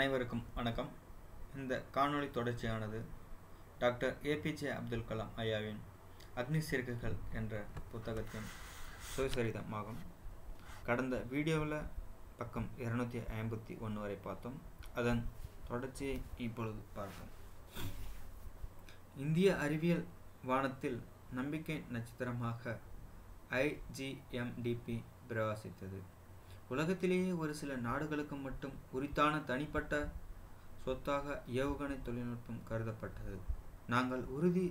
அனைவருக்கும் வணக்கம். இந்த காணொளி தொடர்ச்சியானது டாக்டர் ஏபிஜே அப்துல் கலாம் ஐயாவின் அக்னி சிறகுகள் என்ற புத்தகத்தின் சுயசரிதமாகும். கடந்த வீடியோவில் பக்கம் இருநூத்தி ஐம்பத்தி ஒன்று வரை பார்த்தோம். அதன் தொடர்ச்சியை இப்பொழுது பார்ப்போம். இந்திய அறிவியல் வானத்தில் நம்பிக்கை நட்சத்திரமாக ஐஜிஎம்டிபி பிரவாசித்தது உலகத்திலேயே ஒரு சில நாடுகளுக்கு மட்டும் உரித்தான தனிப்பட்ட சொத்தாக ஏவுகணை தொழில்நுட்பம் கருதப்பட்டது. நாங்கள் உறுதி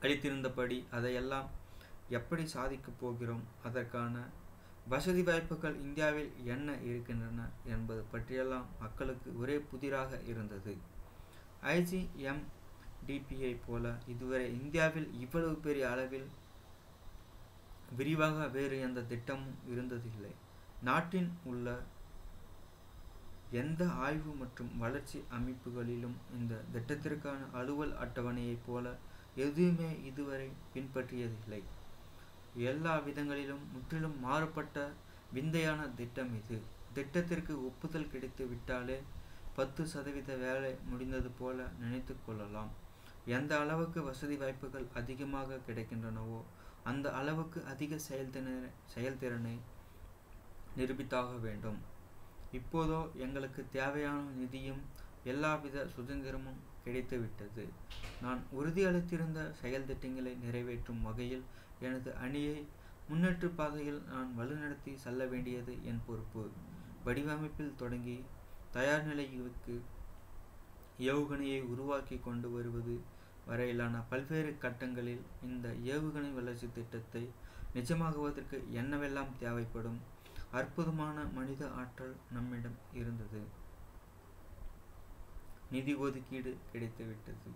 அளித்திருந்தபடி அதையெல்லாம் எப்படி சாதிக்கப் போகிறோம்? அதற்கான வசதி வாய்ப்புகள் இந்தியாவில் என்ன இருக்கின்றன என்பது பற்றியெல்லாம் மக்களுக்கு ஒரே புதிராக இருந்தது. ஐஜிஎம் டிபிஐ போல இதுவரை இந்தியாவில் இவ்வளவு பெரிய அளவில் விரிவாக வேறு எந்த திட்டமும் இருந்ததில்லை. நாட்டின் உள்ள எந்த ஆய்வு மற்றும் வளர்ச்சி அமைப்புகளிலும் இந்த திட்டத்திற்கான அலுவல் அட்டவணையைப் போல எதுவுமே இதுவரை பின்பற்றியதில்லை. எல்லா விதங்களிலும் முற்றிலும் மாறுபட்ட விந்தையான திட்டம் இது. திட்டத்திற்கு ஒப்புதல் கிடைத்து விட்டாலே பத்து சதவீத வேலை முடிந்தது போல நினைத்து கொள்ளலாம். எந்த அளவுக்கு வசதி வாய்ப்புகள் அதிகமாக கிடைக்கின்றனவோ அந்த அளவுக்கு அதிக செயல்திறனை செயல்திறனை நிரூபித்தாக வேண்டும். இப்போதோ எங்களுக்கு தேவையான நிதியும் எல்லாவித சுதந்திரமும் கிடைத்துவிட்டது. நான் உறுதியளித்திருந்த செயல் திட்டங்களை நிறைவேற்றும் வகையில் எனது அணியை முன்னேற்ற பாதையில் நான் வழிநடத்தி செல்ல வேண்டியது என் பொறுப்பு. வடிவமைப்பில் தொடங்கி தயார் நிலைக்கு ஏவுகணையை உருவாக்கி கொண்டு வருவது வரையிலான பல்வேறு கட்டங்களில் இந்த ஏவுகணை வளர்ச்சி திட்டத்தை நிஜமாகுவதற்கு என்னவெல்லாம் தேவைப்படும்? அற்புதமான மனித ஆற்றல் நம்மிடம் இருந்தது. நிதி ஒதுக்கீடு கிடைத்துவிட்டது.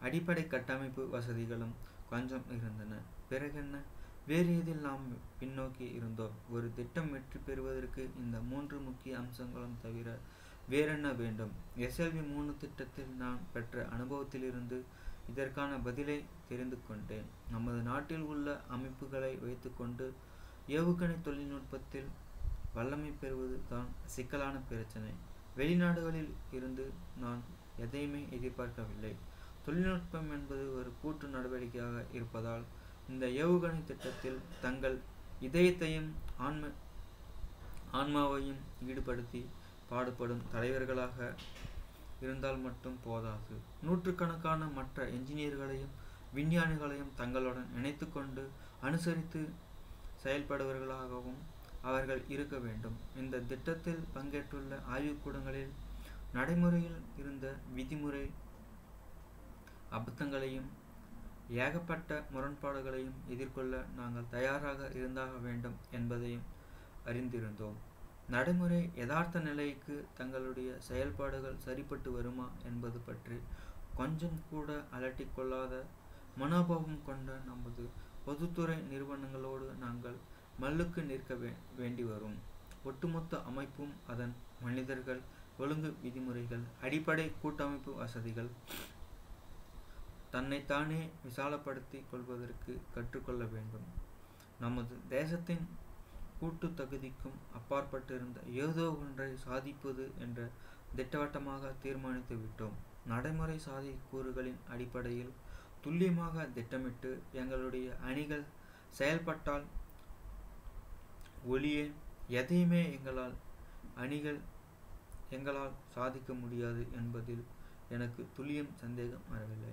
அடிப்படை கட்டமைப்பு வசதிகளும் கொஞ்சம் இருந்தன. பிறகென்ன? வேறு எதில் நாம் பின்னோக்கி இருந்தோம்? ஒரு திட்டம் வெற்றி பெறுவதற்கு இந்த மூன்று முக்கிய அம்சங்களும் தவிர வேறென்ன வேண்டும்? எஸ்எல்வி மூணு திட்டத்தில் நான் பெற்ற அனுபவத்திலிருந்து இதற்கான பதிலை தெரிந்து கொண்டேன். நமது நாட்டில் உள்ள அமைப்புகளை வைத்துக்கொண்டு ஏவுகணை தொழில்நுட்பத்தில் வல்லமை பெறுவது தான் சிக்கலான பிரச்சனை. வெளிநாடுகளில் இருந்து நான் எதையுமே எதிர்பார்க்கவில்லை. தொழில்நுட்பம் என்பது ஒரு கூட்டு நடவடிக்கையாக இருப்பதால் இந்த ஏவுகணை திட்டத்தில் தங்கள் இதயத்தையும் ஆன்ம ஆன்மாவையும் ஈடுபடுத்தி பாடுபடும் தலைவர்களாக இருந்தால் மட்டும் போதாது. நூற்றுக்கணக்கான மற்ற என்ஜினியர்களையும் விஞ்ஞானிகளையும் தங்களுடன் இணைத்து கொண்டு அனுசரித்து செயல்படுவர்களாகவும் அவர்கள் இருக்க வேண்டும். இந்த திட்டத்தில் பங்கேற்றுள்ள ஆய்வுக்கூடங்களில் நடைமுறையில் இருந்த விதிமுறை அபத்தங்களையும் ஏகப்பட்ட முரண்பாடுகளையும் எதிர்கொள்ள நாங்கள் தயாராக இருந்தாக வேண்டும் என்பதையும் அறிந்திருந்தோம். நடைமுறை யதார்த்த நிலைக்கு தங்களுடைய செயல்பாடுகள் சரிப்பட்டு வருமா என்பது பற்றி கொஞ்சம் கூட அலட்டிக்கொள்ளாத மனோபாவம் கொண்ட நமது பொதுத்துறை நிறுவனங்களோடு நாங்கள் மல்லுக்கு நிற்க வே வேண்டி வரும் ஒட்டுமொத்த அமைப்பும் அதன் மனிதர்கள் ஒழுங்கு விதிமுறைகள் அடிப்படை கூட்டமைப்பு வசதிகள் தன்னைத்தானே விசாலப்படுத்தி கொள்வதற்கு கற்றுக்கொள்ள வேண்டும். நமது தேசத்தின் கூட்டு தகுதிக்கும் அப்பாற்பட்டிருந்த ஏதோ ஒன்றை சாதிப்பது என்ற திட்டவட்டமாக தீர்மானித்து விட்டோம். நடைமுறை சாதி கூறுகளின் அடிப்படையில் துல்லியமாக திட்டமிட்டு எங்களுடைய அணிகள் செயல்பட்டால் ஒளியே எதையுமே எங்களால் அணிகள் எங்களால் சாதிக்க முடியாது என்பதில் எனக்கு துல்லியம் சந்தேகம் வரவில்லை.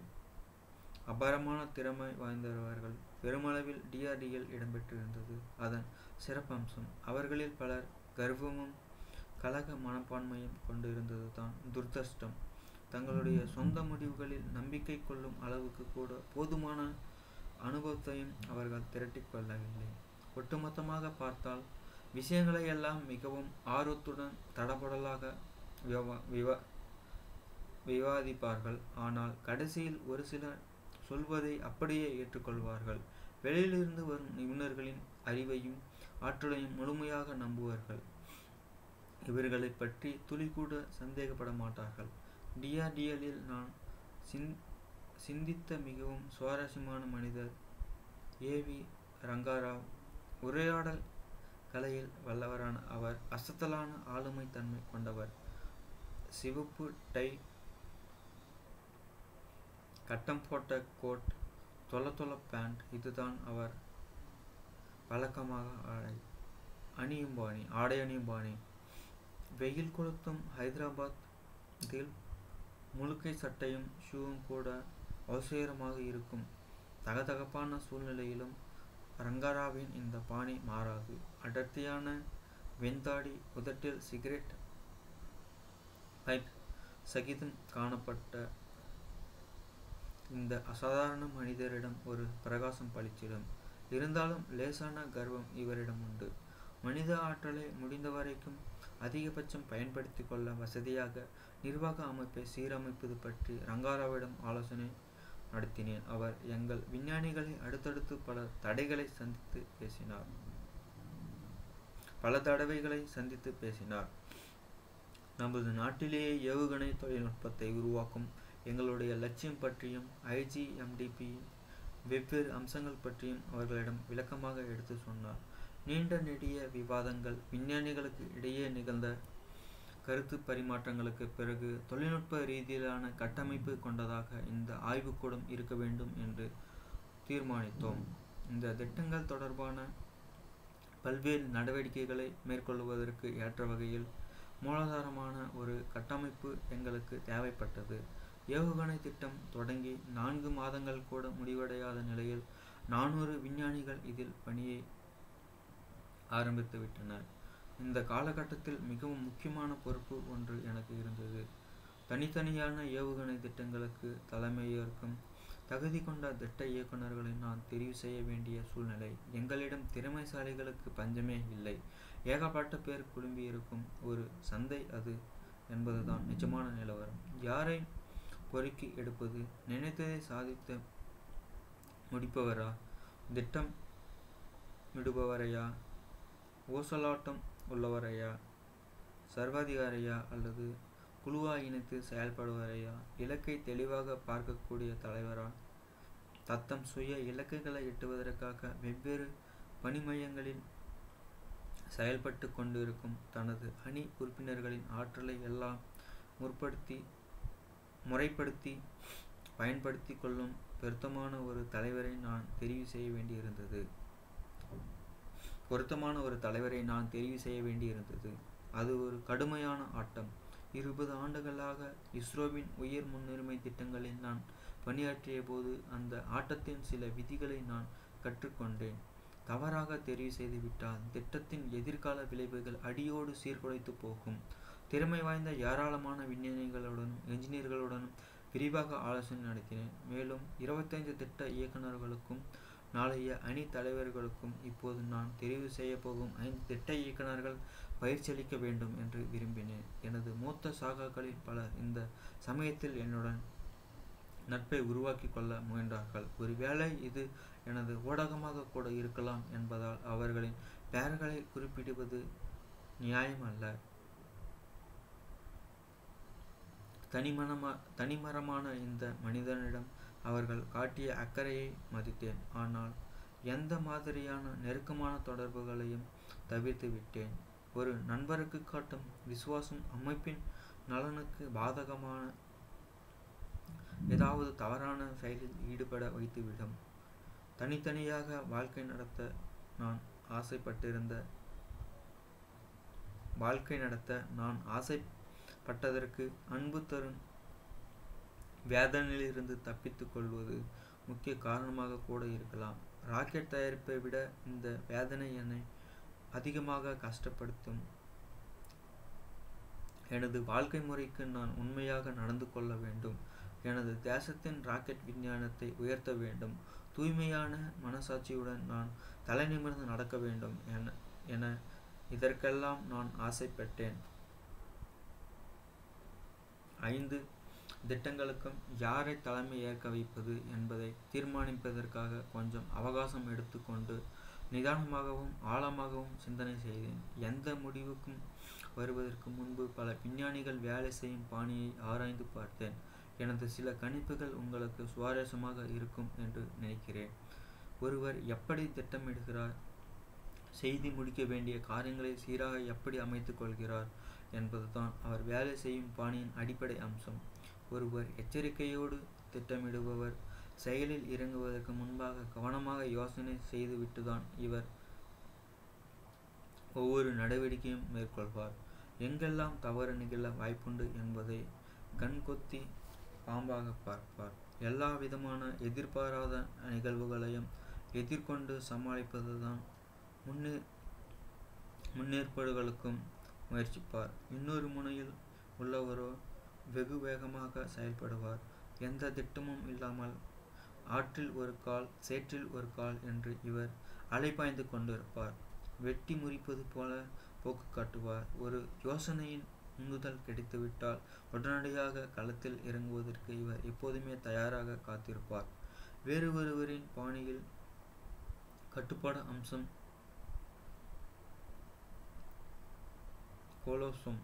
அபாரமான திறமை வாய்ந்தவர்கள் பெருமளவில் டிஆர்டியில் இடம்பெற்றிருந்தது. அதன் சிறப்பம்சம் அவர்களில் பலர் கர்வமும் கலக மனப்பான்மையும் கொண்டிருந்தது தான் துர்தஷ்டம் தங்களுடைய சொந்த முடிவுகளில் நம்பிக்கை கொள்ளும் அளவுக்கு கூட போதுமான அனுபவத்தையும் அவர்கள் திரட்டிக் கொள்ளவில்லை. ஒட்டுமொத்தமாக பார்த்தால் விஷயங்களை எல்லாம் மிகவும் ஆர்வத்துடன் தடபடலாக விவா விவாதிப்பார்கள். ஆனால் கடைசியில் ஒரு சிலர் சொல்வதை அப்படியே ஏற்றுக்கொள்வார்கள். வெளியிலிருந்து வரும் நிபுணர்களின் அறிவையும் ஆற்றலையும் முழுமையாக நம்புவார்கள். இவர்களை பற்றி துளி கூட சந்தேகப்பட மாட்டார்கள். டிஆர்டிஎல்லில் நான் சிந் சிந்தித்த மிகவும் சுவாரஸ்யமான மனிதர் ஏவி ரங்காராவ் உரையாடல் கலையில் வல்லவரான அவர் அசத்தலான ஆளுமை தன்மை கொண்டவர். சிவப்பு டை கட்டம் போட்ட கோட் தொல தொல பேண்ட் இதுதான் அவர் வழக்கமாக ஆடை. அணியும் பாணி ஆடை அணியும் பாணி. வெயில் கொளுத்தும் ஹைதராபாத் இதில் முழுக்கை சட்டையும் ஷூவும் கூட அவசரமாக இருக்கும். தகதகப்பான சூழ்நிலையிலும் ரங்காராவின் இந்த பாணி மாறாது. அடர்த்தியான வெண்தாடி உதட்டில் சிகரெட் பைப் சகிதம் காணப்பட்ட இந்த அசாதாரண மனிதரிடம் ஒரு பிரகாசம் பளிச்சிடும். இருந்தாலும் லேசான கர்வம் இவரிடம் உண்டு. மனித ஆற்றலை முடிந்தவரைக்கும் அதிகபட்சம் பயன்படுத்தி கொள்ள வசதியாக நிர்வாக அமைப்பை சீரமைப்பது பற்றி ரங்காராவிடம் ஆலோசனை நடத்தினேன். அவர் எங்கள் விஞ்ஞானிகளை அடுத்தடுத்து பல தடைகளை சந்தித்து பேசினார். பல தடவைகளை சந்தித்து பேசினார். நமது நாட்டிலேயே ஏவுகணை தொழில்நுட்பத்தை உருவாக்கும் எங்களுடைய லட்சியம் பற்றியும் ஐஜிஎம்டிபி வெவ்வேறு அம்சங்கள் பற்றியும் அவர்களிடம் விளக்கமாக எடுத்து சொன்னார். நீண்ட நெடிய விவாதங்கள் விஞ்ஞானிகளுக்கு இடையே நிகழ்ந்த கருத்து பரிமாற்றங்களுக்கு பிறகு தொழில்நுட்ப ரீதியிலான கட்டமைப்பு கொண்டதாக இந்த ஆய்வுக்கூடம் இருக்க வேண்டும் என்று தீர்மானித்தோம். இந்த திட்டங்கள் தொடர்பான பல்வேறு நடவடிக்கைகளை மேற்கொள்வதற்கு ஏற்ற வகையில் மூலாதாரமான ஒரு கட்டமைப்பு எங்களுக்கு தேவைப்பட்டது. ஏவுகணை திட்டம் தொடங்கி நான்கு மாதங்கள் கூட முடிவடையாத நிலையில் நானூறு விஞ்ஞானிகள் இதில் பணியை ஆரம்பித்துவிட்டனர். இந்த காலகட்டத்தில் மிகவும் முக்கியமான பொறுப்பு ஒன்று எனக்கு இருந்தது. தனித்தனியான ஏவுகணை திட்டங்களுக்கு தலைமையேற்கும் தகுதி கொண்ட திட்ட இயக்குநர்களை நான் தெரிவு செய்ய வேண்டிய சூழ்நிலை. எங்களிடம் திறமைசாலிகளுக்கு பஞ்சமே இல்லை. ஏகப்பட்ட பேர் குழும்பியிருக்கும் ஒரு சந்தை அது என்பதுதான் நிஜமான நிலவரம் யாரை பொறுக்கி எடுப்பது? நினைத்ததை சாதித்து முடிப்பவரா? திட்டம் விடுபவரையா ஊசலாட்டம் உள்ளவரையா? சர்வாதிகாரையா அல்லது குழுவா இணைத்து செயல்படுவரையா? இலக்கை தெளிவாக பார்க்கக்கூடிய தலைவரா? தத்தம் சுய இலக்குகளை எட்டுவதற்காக வெவ்வேறு பணிமையங்களில் செயல்பட்டு கொண்டிருக்கும் தனது அணி உறுப்பினர்களின் ஆற்றலை எல்லாம் முற்படுத்தி முறைப்படுத்தி பயன்படுத்தி கொள்ளும் பெருத்தமான ஒரு தலைவரை நான் தெரிவு செய்ய வேண்டியிருந்தது. பொருத்தமான ஒரு தலைவரை நான் தெரிவு செய்ய வேண்டியிருந்தது. அது ஒரு கடுமையான ஆட்டம். இருபது ஆண்டுகளாக இஸ்ரோவின் உயர் முன்னுரிமை திட்டங்களில் நான் பணியாற்றிய போது அந்த ஆட்டத்தின் சில விதிகளை நான் கற்றுக்கொண்டேன். தவறாக தெரிவு செய்துவிட்டால் திட்டத்தின் எதிர்கால விளைவுகள் அடியோடு சீர்குலைத்து போகும். திறமை வாய்ந்த ஏராளமான விஞ்ஞானிகளுடனும் என்ஜினியர்களுடனும் விரிவாக ஆலோசனை நடத்தினேன். மேலும் இருபத்தைந்து திட்ட இயக்குநர்களுக்கும் நாளைய அணி தலைவர்களுக்கும் இப்போது நான் தெரிவு செய்யப்போகும் ஐந்து திட்ட இயக்குநர்கள் பயிற்சி அளிக்க வேண்டும் என்று விரும்பினேன். எனது மூத்த சாகாக்களில் பலர் இந்த சமயத்தில் என்னுடன் நட்பை உருவாக்கி கொள்ள முயன்றார்கள். ஒருவேளை இது எனது ஊடகமாக கூட இருக்கலாம் என்பதால் அவர்களின் பெயர்களை குறிப்பிடுவது நியாயமல்ல. தனிமனமா தனிமரமான இந்த மனிதனிடம் அவர்கள் காட்டிய அக்கறையை மதித்தேன். ஆனால் எந்த மாதிரியான நெருக்கமான தொடர்புகளையும் தவிர்த்து விட்டேன். ஒரு நண்பருக்கு காட்டும் விசுவாசம் அமைப்பின் நலனுக்கு பாதகமான ஏதாவது தவறான செயலில் ஈடுபட வைத்துவிடும். தனித்தனியாக வாழ்க்கை நடத்த நான் ஆசைப்பட்டிருந்த வாழ்க்கை நடத்த நான் ஆசைப்பட்டதற்கு அன்பு தரும் வேதனையிலிருந்து தப்பித்துக் கொள்வது முக்கிய காரணமாக கூட இருக்கலாம். ராக்கெட் தயாரிப்பை விட இந்த வேதனை என்னை அதிகமாக கஷ்டப்படுத்தும். எனது வாழ்க்கை முறைக்கு நான் உண்மையாக நடந்து கொள்ள வேண்டும். எனது தேசத்தின் ராக்கெட் விஞ்ஞானத்தை உயர்த்த வேண்டும். தூய்மையான மனசாட்சியுடன் நான் தலை நிமிர்ந்து நடக்க வேண்டும் என என இதற்கெல்லாம் நான் ஆசைப்பட்டேன். ஐந்து திட்டங்களுக்கும் யாரை தலைமை ஏற்க வைப்பது என்பதை தீர்மானிப்பதற்காக கொஞ்சம் அவகாசம் எடுத்துக்கொண்டு நிதானமாகவும் ஆழமாகவும் சிந்தனை செய்தேன். எந்த முடிவுக்கும் வருவதற்கு முன்பு பல விஞ்ஞானிகள் வேலை செய்யும் பாணியை ஆராய்ந்து பார்த்தேன். எனது சில கணிப்புகள் உங்களுக்கு சுவாரஸ்யமாக இருக்கும் என்று நினைக்கிறேன். ஒருவர் எப்படி திட்டமிடுகிறார்? செய்தி முடிக்க வேண்டிய காரியங்களை சீராக எப்படி அமைத்துக் கொள்கிறார் என்பதுதான் அவர் வேலை செய்யும் பாணியின் அடிப்படை அம்சம். ஒருவர் எச்சரிக்கையோடு திட்டமிடுபவர். செயலில் இறங்குவதற்கு முன்பாக கவனமாக யோசனை செய்துவிட்டுதான் இவர் ஒவ்வொரு நடவடிக்கையும் மேற்கொள்வார். எங்கெல்லாம் தவறு நிகழ வாய்ப்புண்டு என்பதை கண்கொத்தி பாம்பாக பார்ப்பார். எல்லா விதமான எதிர்பாராத நிகழ்வுகளையும் எதிர்கொண்டு சமாளிப்பதுதான் முன்னே முன்னேற்பாடுகளுக்கும் முயற்சிப்பார். இன்னொரு முனையில் உள்ளவரோ வெகு வேகமாக செயல்படுவார். எந்த திட்டமும் இல்லாமல் ஆற்றில் ஒரு கால் சேற்றில் ஒரு கால் என்று இவர் அலைபாய்ந்து கொண்டிருப்பார். வெட்டி முறிப்பது போல போக்கு காட்டுவார். ஒரு யோசனையின் உந்துதல் கிடைத்துவிட்டால் உடனடியாக களத்தில் இறங்குவதற்கு இவர் எப்போதுமே தயாராக காத்திருப்பார். வேறு ஒருவரின் பாணியில் கட்டுப்பாடு அம்சம் கோலோசம்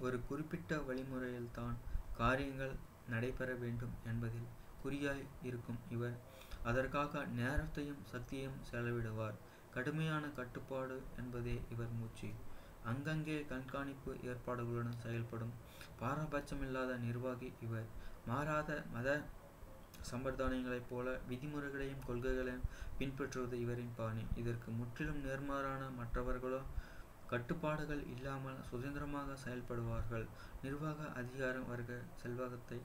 ஒரு குறிப்பிட்ட வழிமுறையில் தான் காரியங்கள் நடைபெற வேண்டும் என்பதில் குறியாய் இருக்கும் இவர். அதற்காக நேரத்தையும் சக்தியையும் செலவிடுவார். கடுமையான கட்டுப்பாடு என்பதே இவர் மூச்சு. அங்கங்கே கண்காணிப்பு ஏற்பாடுகளுடன் செயல்படும் பாரபட்சமில்லாத நிர்வாகி இவர். மாறாத மத சம்பிரதாயங்களைப் போல விதிமுறைகளையும் கொள்கைகளையும் பின்பற்றுவது இவரின் பாணி. இதற்கு முற்றிலும் நேர்மாறான மற்றவர்களோ கட்டுப்பாடுகள் இல்லாமல் சுதந்திரமாக செயல்படுவார்கள். நிர்வாக அதிகாரம் வர்க்க செல்வாகத்தை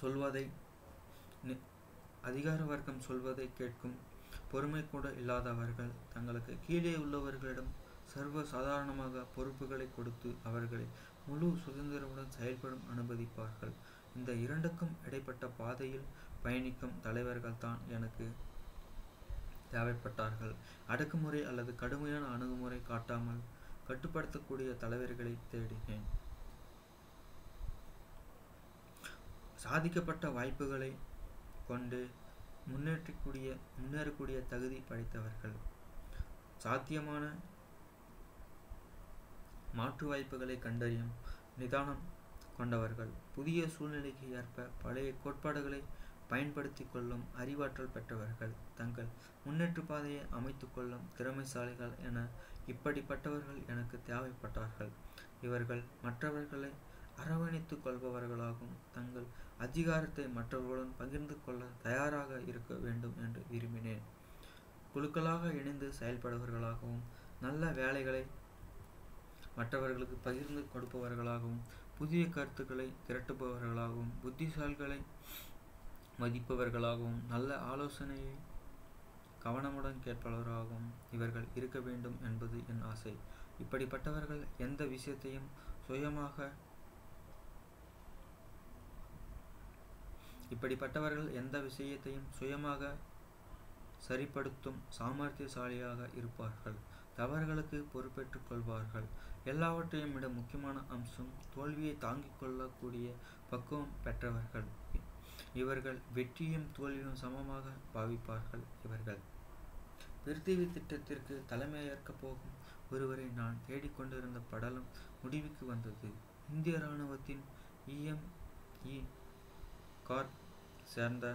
சொல்வதை அதிகார வர்க்கம் சொல்வதை கேட்கும் பொறுமை கூட இல்லாதவர்கள் தங்களுக்கு கீழே உள்ளவர்களிடம் சர்வ சாதாரணமாக பொறுப்புகளை கொடுத்து அவர்களை முழு சுதந்திரமுடன் செயல்படும் அனுமதிப்பார்கள். இந்த இரண்டுக்கும் இடைப்பட்ட பாதையில் பயணிக்கும் தலைவர்கள் தான் எனக்கு தேவைப்பட்டார்கள். அடக்குமுறை அல்லது கடுமையான அணுகுமுறை காட்டாமல் கட்டுப்படுத்தக்கூடிய தலைவர்களை தேடினேன் சாதிக்கப்பட்ட வாய்ப்புகளை கொண்டு முன்னேற்றக்கூடிய முன்னேறக்கூடிய தகுதி படைத்தவர்கள். சாத்தியமான மாற்று வாய்ப்புகளை கண்டறியும் நிதானம் கொண்டவர்கள். புதிய சூழ்நிலைக்கு ஏற்ப பழைய கோட்பாடுகளை பயன்படுத்தி கொள்ளும் அறிவாற்றல் பெற்றவர்கள் தங்கள் முன்னேற்ற பாதையை அமைத்து கொள்ளும் திறமைசாலிகள் என இப்படிப்பட்டவர்கள் எனக்கு தேவைப்பட்டார்கள். இவர்கள் மற்றவர்களை அரவணைத்துக் கொள்பவர்களாகவும் தங்கள் அதிகாரத்தை மற்றவர்களுடன் பகிர்ந்து கொள்ள தயாராக இருக்க வேண்டும் என்று விரும்பினேன். குழுக்களாக இணைந்து செயல்படுபவர்களாகவும் நல்ல வேலைகளை மற்றவர்களுக்கு பகிர்ந்து கொடுப்பவர்களாகவும் புதிய கருத்துக்களை திரட்டுபவர்களாகவும் புத்திசாலிகளை மதிப்பவர்களாகவும் நல்ல ஆலோசனையை கவனமுடன் கேட்பவர்களாகவும் இவர்கள் இருக்க வேண்டும் என்பது என் ஆசை. இப்படிப்பட்டவர்கள் எந்த விஷயத்தையும் சுயமாக இப்படிப்பட்டவர்கள் எந்த விஷயத்தையும் சுயமாக சரிப்படுத்தும் சாமர்த்தியசாலியாக இருப்பார்கள். தவறுகளுக்கு பொறுப்பேற்றுக் கொள்வார்கள். எல்லாவற்றையும் விட முக்கியமான அம்சம் தோல்வியை தாங்கிக் கொள்ளக்கூடிய பக்குவம் பெற்றவர்கள். இவர்கள் வெற்றியும் தோல்வியும் சமமாக பாவிப்பார்கள் இவர்கள். பிருத்திவி திட்டத்திற்கு தலைமையேற்கப் போகும் ஒருவரை நான் தேடிக்கொண்டிருந்த படலம் முடிவுக்கு வந்தது. இந்திய இராணுவத்தின் இஎம்இ கார் சேர்ந்த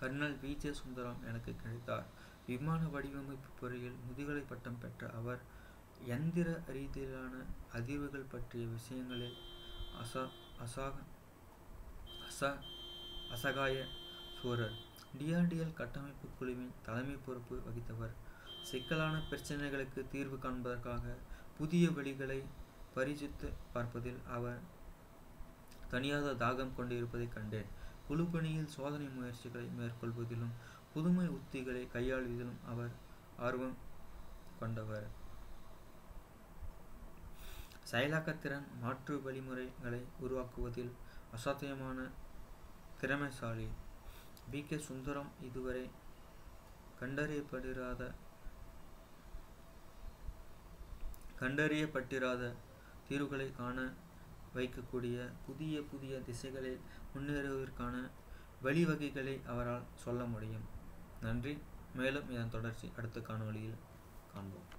கர்னல் வி. ஜே. சுந்தரம் எனக்கு கிடைத்தார். விமான வடிவமைப்பு பொறியில் முதுகலை பட்டம் பெற்ற அவர் எந்திர ரீதியிலான அதிர்வுகள் பற்றிய விஷயங்களில் அசா அசாக அச அசகாய சூரர் டிஆர்டிஎல் கட்டமைப்பு குழுவின் தலைமை பொறுப்பு வகித்தவர். சிக்கலான பிரச்சனைகளுக்கு தீர்வு காண்பதற்காக புதிய வழிகளை பரிசித்து பார்ப்பதில் அவர் தனியாத தாகம் கொண்டிருப்பதைக் கண்டேன். குழுப்பணியில் சோதனை முயற்சிகளை மேற்கொள்வதிலும் புதுமை உத்திகளை கையாளுவதிலும் அவர் ஆர்வம் கொண்டவர். செயலாக்கத்திறன் மாற்று வழிமுறைகளை உருவாக்குவதில் அசாத்தியமான திறமைசாலி பி கே சுந்தரம் இதுவரை கண்டறியப்படிராத கண்டறியப்பட்டிராத தீர்வுகளை காண வைக்கக்கூடிய புதிய புதிய திசைகளில் முன்னேறுவதற்கான வழிவகைகளை அவரால் சொல்ல முடியும். நன்றி. மேலும் இதன் தொடர்ச்சி அடுத்த காணொளியில் காண்போம்.